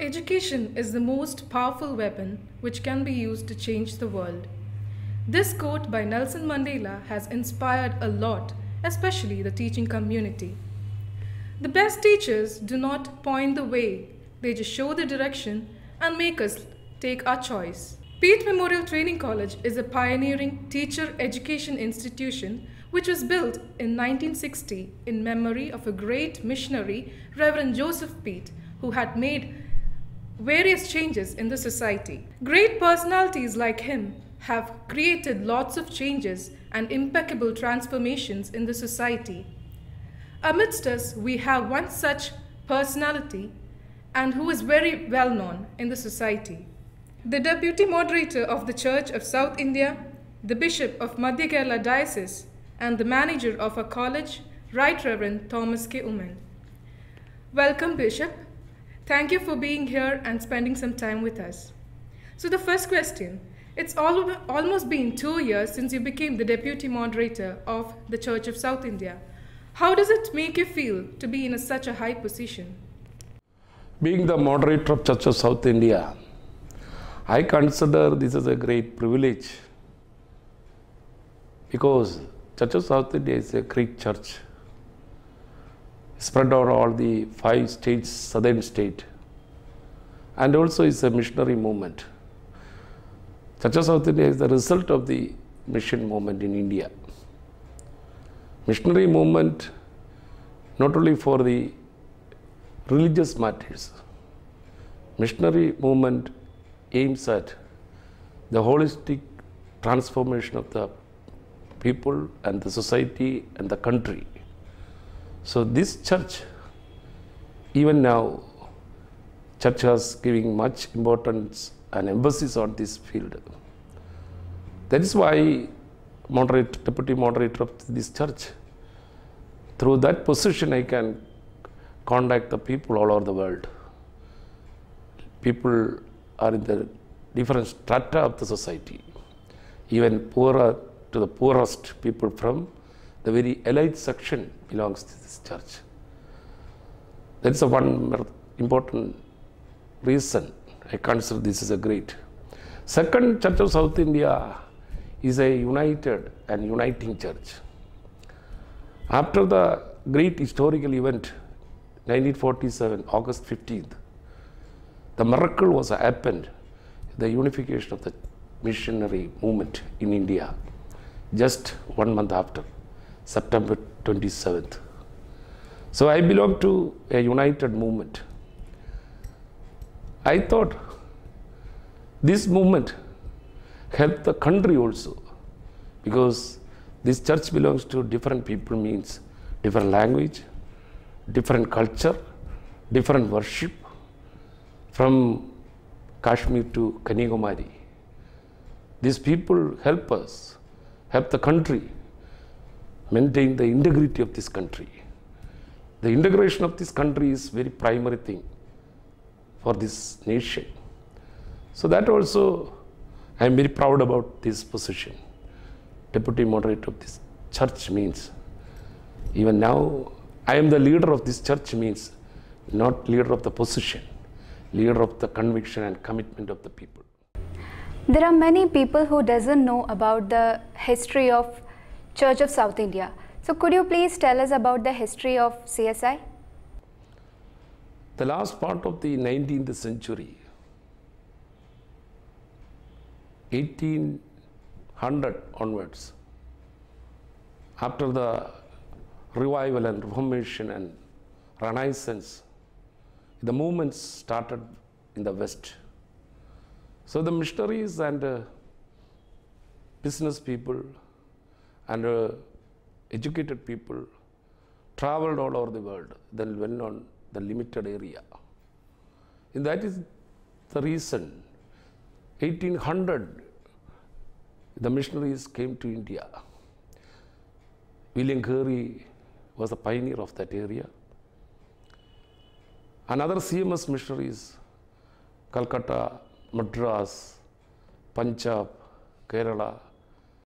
education is the most powerful weapon which can be used to change the world. This quote by Nelson Mandela has inspired a lot, especially the teaching community. The best teachers do not point the way, they just show the direction and make us take our choice. Peet Memorial Training College is a pioneering teacher education institution which was built in 1960 in memory of a great missionary, Reverend Joseph Peet, who had made various changes in the society. Great personalities like him have created lots of changes and impeccable transformations in the society. Amidst us, we have one such personality and who is very well known in the society. The deputy moderator of the Church of South India, the Bishop of Madhya Kerala Diocese, and the manager of our college, Right Reverend Thomas K. Oommen. Welcome, Bishop. Thank you for being here and spending some time with us. So, the first question it's all, almost been two years since you became the deputy moderator of the Church of South India. How does it make you feel to be in a, such a high position? Being the moderator of Church of South India, I consider this as a great privilege because Church of South India is a great church spread over all the five states, southern state, and also is a missionary movement. Church of South India is the result of the mission movement in India. Missionary movement not only for the religious matters, missionary movement aims at the holistic transformation of the people and the society and the country. So this church, even now, church has giving much importance and emphasis on this field. That is why moderate, deputy moderator of this church, through that position I can contact the people all over the world. People are in the different strata of the society, even poorer to the poorest people from the very elite section belongs to this church. That's a one important reason I consider this as a great. Second, Church of South India is a united and uniting church. After the great historical event, 1947, August 15th, the miracle was happened, the unification of the missionary movement in India, just one month after, September 27th. So I belong to a united movement. I thought this movement helped the country also because this church belongs to different people means different language, different culture, different worship from Kashmir to Kanyakumari. These people help us, help the country maintain the integrity of this country. The integration of this country is very primary thing for this nation. So that also I am very proud about this position. Deputy moderator of this church means even now I am the leader of this church means not leader of the position, leader of the conviction and commitment of the people. There are many people who doesn't know about the history of Church of South India. So could you please tell us about the history of CSI? The last part of the 19th century, 1800 onwards, after the revival and reformation and renaissance, the movements started in the West. So the missionaries and uh, business people and uh, educated people traveled all over the world, then went on the limited area. And that is the reason 1800 the missionaries came to India. William Carey was a pioneer of that area. Another CMS missionaries, Calcutta, Madras, Punjab, Kerala,